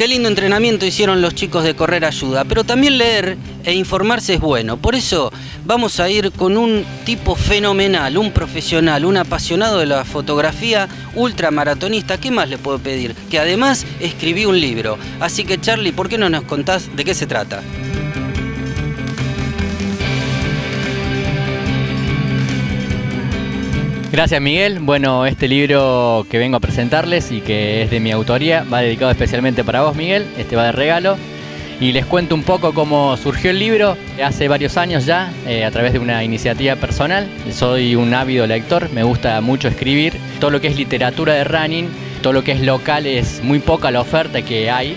Qué lindo entrenamiento hicieron los chicos de Correr Ayuda, pero también leer e informarse es bueno. Por eso vamos a ir con un tipo fenomenal, un profesional, un apasionado de la fotografía, ultramaratonista. ¿Qué más le puedo pedir? Que además escribí un libro. Así que Charlie, ¿por qué no nos contás de qué se trata? Gracias Miguel. Bueno, este libro que vengo a presentarles y que es de mi autoría va dedicado especialmente para vos Miguel. Este va de regalo. Y les cuento un poco cómo surgió el libro hace varios años ya, eh, a través de una iniciativa personal. Soy un ávido lector, me gusta mucho escribir. Todo lo que es literatura de running, todo lo que es local es muy poca la oferta que hay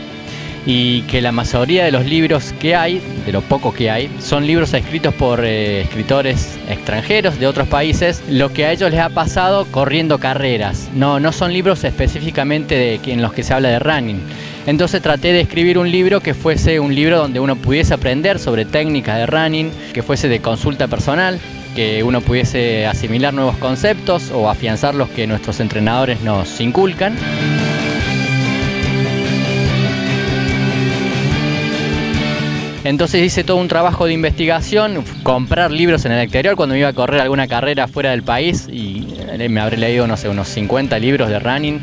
y que la mayoría de los libros que hay, de lo poco que hay, son libros escritos por eh, escritores extranjeros de otros países, lo que a ellos les ha pasado corriendo carreras. No, no son libros específicamente de, en los que se habla de running. Entonces traté de escribir un libro que fuese un libro donde uno pudiese aprender sobre técnicas de running, que fuese de consulta personal, que uno pudiese asimilar nuevos conceptos o afianzar los que nuestros entrenadores nos inculcan. Entonces hice todo un trabajo de investigación, comprar libros en el exterior cuando iba a correr alguna carrera fuera del país y eh, me habré leído, no sé, unos 50 libros de running.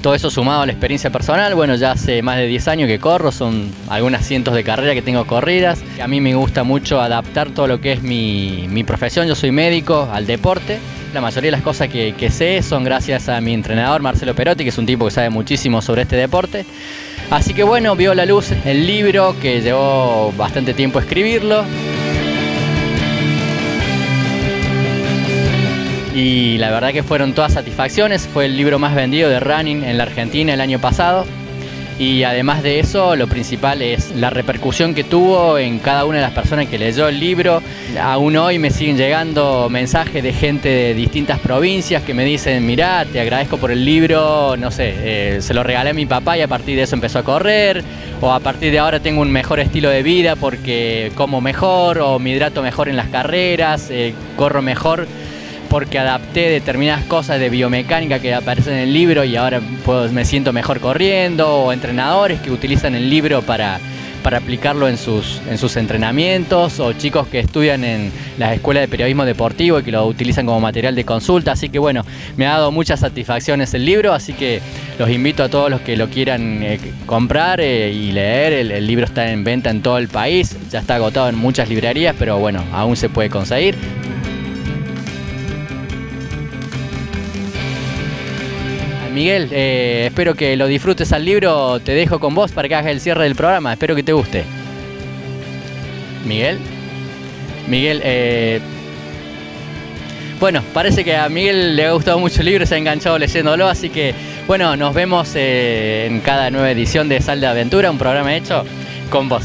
Todo eso sumado a la experiencia personal, bueno, ya hace más de 10 años que corro, son algunas cientos de carreras que tengo corridas. A mí me gusta mucho adaptar todo lo que es mi, profesión, yo soy médico, al deporte. La mayoría de las cosas que, que sé son gracias a mi entrenador Marcelo Perotti, que es un tipo que sabe muchísimo sobre este deporte. Así que bueno, vio la luz el libro que llevó bastante tiempo escribirlo. Y la verdad que fueron todas satisfacciones, fue el libro más vendido de running en la Argentina el año pasado. Y además de eso, lo principal es la repercusión que tuvo en cada una de las personas que leyó el libro. Aún hoy me siguen llegando mensajes de gente de distintas provincias que me dicen, mirá, te agradezco por el libro, no sé, eh, se lo regalé a mi papá y a partir de eso empezó a correr, o a partir de ahora tengo un mejor estilo de vida porque como mejor, o me hidrato mejor en las carreras, eh, corro mejor porque adapté determinadas cosas de biomecánica que aparecen en el libro y ahora me siento mejor corriendo, o entrenadores que utilizan el libro para, para aplicarlo en sus, en sus entrenamientos, o chicos que estudian en las escuelas de periodismo deportivo y que lo utilizan como material de consulta. Así que bueno, me ha dado muchas satisfacciones el libro, así que los invito a todos los que lo quieran eh, comprar eh, y leer. el libro está en venta en todo el país, ya está agotado en muchas librerías, pero bueno, aún se puede conseguir. Miguel, eh, espero que lo disfrutes al libro. Te dejo con vos para que hagas el cierre del programa. Espero que te guste. Miguel. Miguel, eh, bueno, parece que a Miguel le ha gustado mucho el libro, se ha enganchado leyéndolo, así que bueno, nos vemos eh, en cada nueva edición de Sal de Aventura, un programa hecho con vos.